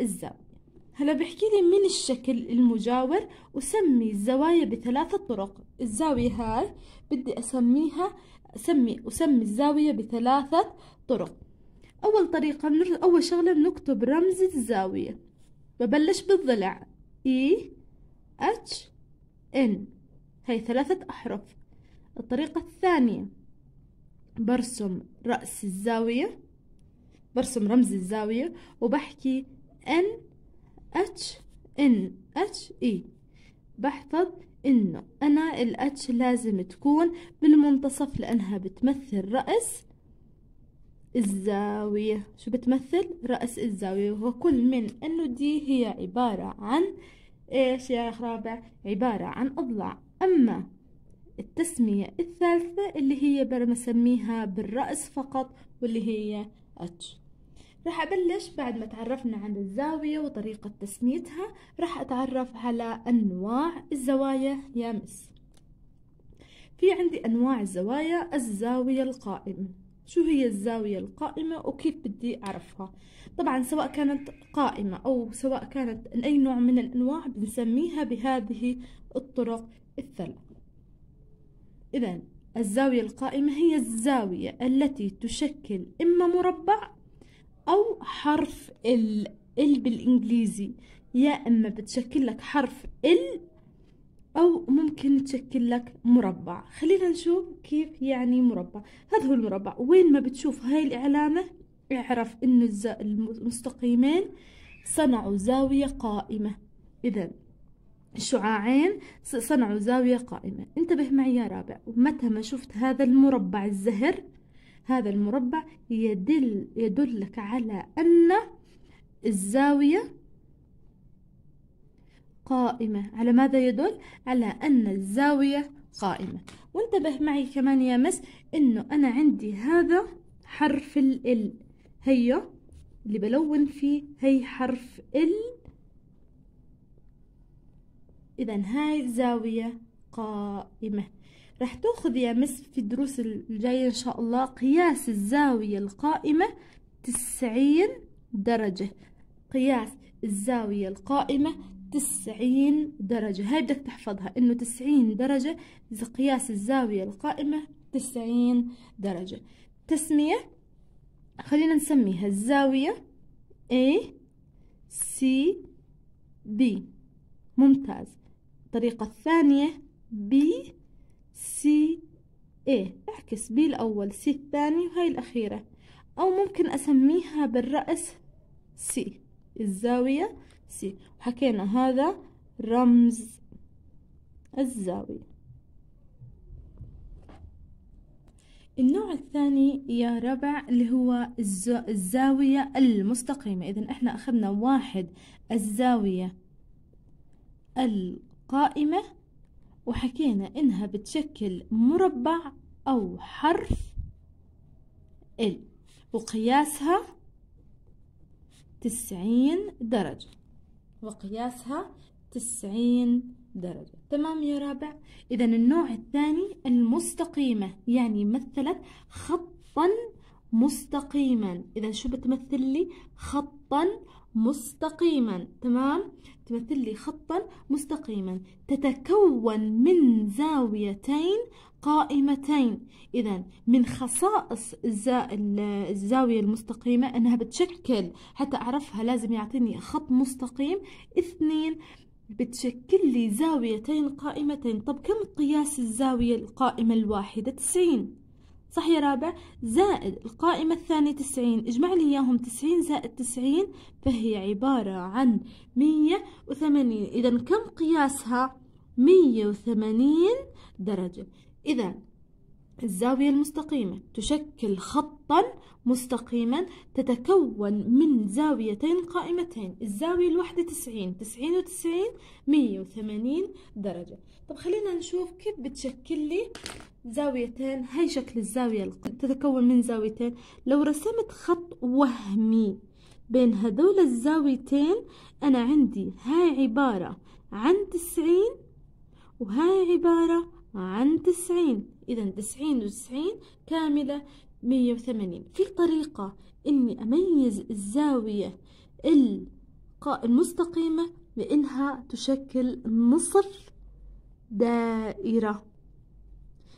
الزاوية. هلا بحكي لي من الشكل المجاور وسمي الزوايا بثلاثة طرق. الزاوية هاي بدي أسميها أسمي أسمي الزاوية بثلاثة طرق. أول طريقة أول شغلة بنكتب رمز الزاوية. ببلش بالضلع. E H N هاي ثلاثة أحرف. الطريقة الثانية برسم رأس الزاوية. برسم رمز الزاوية وبحكي N H N H E بحفظ إنه. أنا ال H لازم تكون بالمنتصف لأنها بتمثل رأس الزاوية. شو بتمثل؟ رأس الزاوية. وكل من إنه دي هي عبارة عن إيش يا أخ رابع؟ عبارة عن أضلاع. أما التسمية الثالثة اللي هي بسميها بالرأس فقط واللي هي أتش. راح أبلش بعد ما تعرفنا عن الزاوية وطريقة تسميتها راح أتعرف على أنواع الزوايا يا مس. في عندي أنواع الزوايا الزاوية القائمة. شو هي الزاوية القائمة وكيف بدي أعرفها؟ طبعا سواء كانت قائمة أو سواء كانت أي نوع من الأنواع بنسميها بهذه الطرق الثلاث. إذا الزاوية القائمة هي الزاوية التي تشكل إما مربع أو حرف ال ال بالإنجليزي. يا إما بتشكل لك حرف ال أو ممكن تشكل لك مربع. خلينا نشوف كيف يعني مربع. هذا هو المربع. وين ما بتشوف هاي العلامة اعرف إنه المستقيمين صنعوا زاوية قائمة. إذا الشعاعين صنعوا زاوية قائمة. انتبه معي يا رابع. ومتى ما شفت هذا المربع الزهر هذا المربع يدل يدلك على أن الزاوية قائمة. على ماذا يدل؟ على أن الزاوية قائمة. وانتبه معي كمان يا مس إنه أنا عندي هذا حرف ال هيا اللي بلون فيه هي حرف ال. إذا هاي زاوية قائمة. راح تاخذ يا مس في الدروس الجاية إن شاء الله قياس الزاوية القائمة تسعين درجة. قياس الزاوية القائمة تسعين درجة. هاي بدك تحفظها إنه تسعين درجة قياس الزاوية القائمة تسعين درجة. تسمية خلينا نسميها الزاوية A C B. ممتاز. الطريقة الثانية B C A اعكس B الأول C الثاني وهي الأخيرة. أو ممكن أسميها بالرأس C الزاوية C وحكينا هذا رمز الزاوية. النوع الثاني يا ربع اللي هو الزاوية المستقيمة. إذا إحنا أخذنا واحد الزاوية القائمة وحكينا إنها بتشكل مربع أو حرف ال وقياسها تسعين درجة. وقياسها تسعين درجة. تمام يا رابع. إذا النوع الثاني المستقيمة يعني مثلت خطا مستقيما. إذا شو بتمثل لي؟ خطا مستقيما تمام؟ تمثل لي خطا مستقيما. تتكون من زاويتين قائمتين. إذا من خصائص الزاوية المستقيمة أنها بتشكل حتى أعرفها لازم يعطيني خط مستقيم. اثنين بتشكل لي زاويتين قائمتين. طب كم قياس الزاوية القائمة الواحدة؟ تسعين. صح يا رابع. زائد القائمة الثانية تسعين. اجمع لي إياهم تسعين زائد تسعين فهي عبارة عن مية وثمانين. اذا كم قياسها؟ مية وثمانين درجة. اذا الزاوية المستقيمة. تشكل خطا مستقيما تتكون من زاويتين قائمتين. الزاوية الواحدة تسعين تسعين وتسعين مية وثمانين درجة. طب خلينا نشوف كيف بتشكل لي زاويتين. هاي شكل الزاوية تتكون من زاويتين. لو رسمت خط وهمي بين هذول الزاويتين أنا عندي هاي عبارة عن تسعين وهاي عبارة عن تسعين. إذا تسعين وتسعين كاملة مية وثمانين. في طريقة إني أميز الزاوية المستقيمة بأنها تشكل نصف دائرة.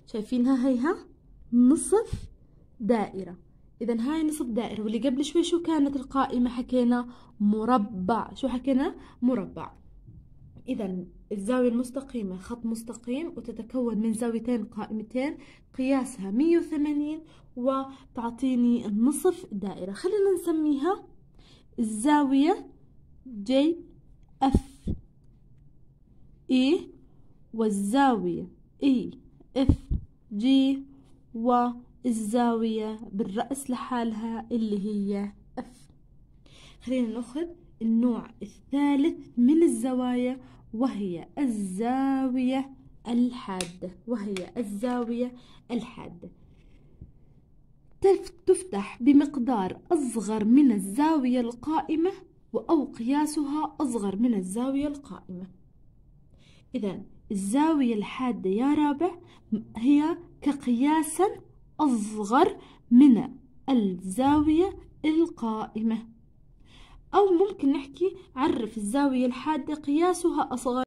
شايفينها هيها نصف دائرة. إذا هاي نصف دائرة. واللي قبل شوي شو كانت القائمة؟ حكينا مربع. شو حكينا؟ مربع. إذا الزاوية المستقيمة خط مستقيم وتتكون من زاويتين قائمتين قياسها 180 وتعطيني نصف دائرة. خلينا نسميها الزاوية GFE والزاوية EFG والزاوية بالرأس لحالها اللي هي F خلينا نأخذ النوع الثالث من الزوايا وهي الزاوية الحادة وهي الزاوية الحادة تفتح بمقدار أصغر من الزاوية القائمة أو قياسها أصغر من الزاوية القائمة. إذا الزاوية الحادة يا رابع هي كقياسا أصغر من الزاوية القائمة. أو ممكن نحكي عرف الزاوية الحادة قياسها أصغر.